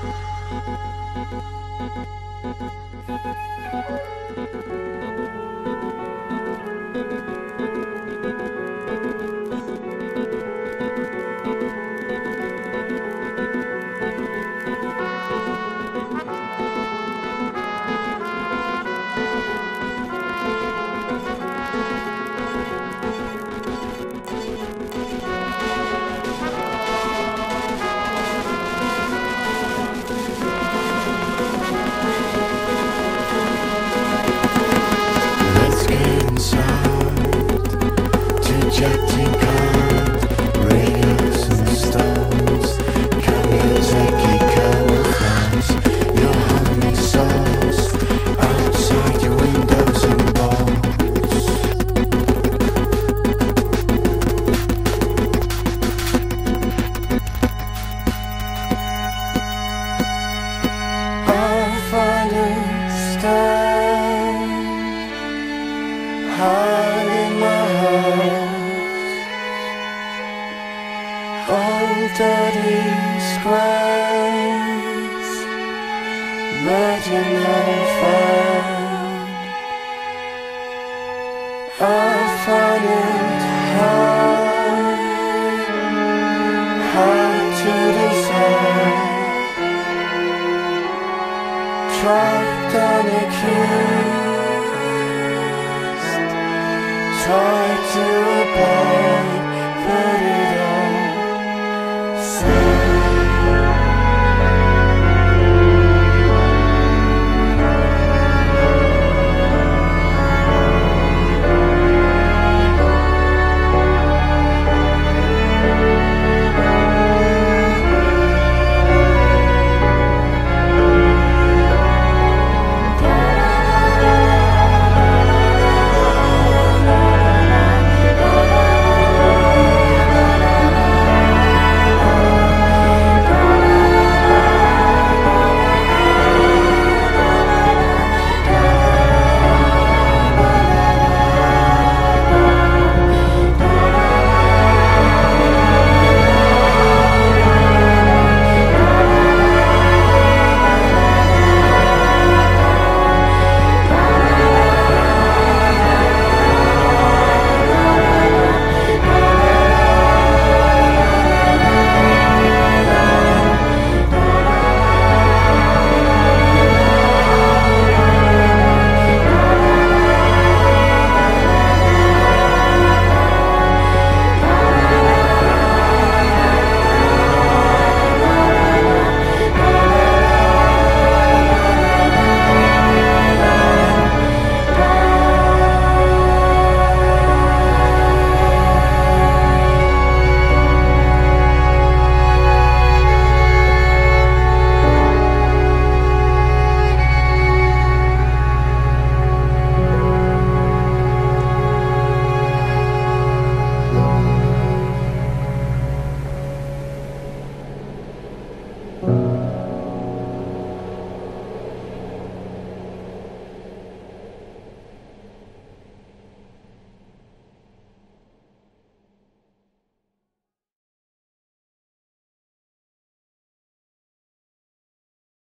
Thank you. Hide in my house. Old dirty squares, legend I found. I find it hard, hard to decide. Trapped tied to a bone.